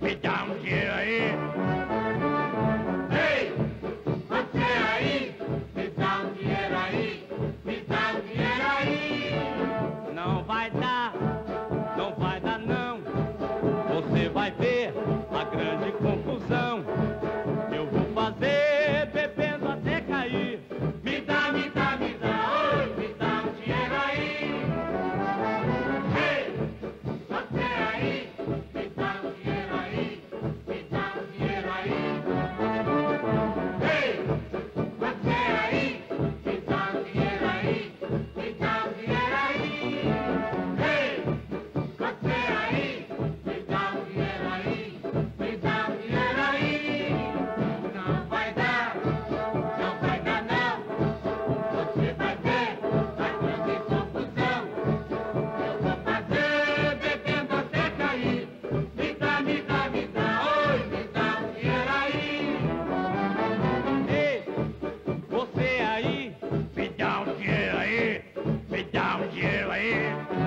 me dá um dinheiro aí. Ei, você aí, me dá um dinheiro aí, me dá um dinheiro aí. Não vai dar, não vai dar não, você vai ver a grande conta. Thank you.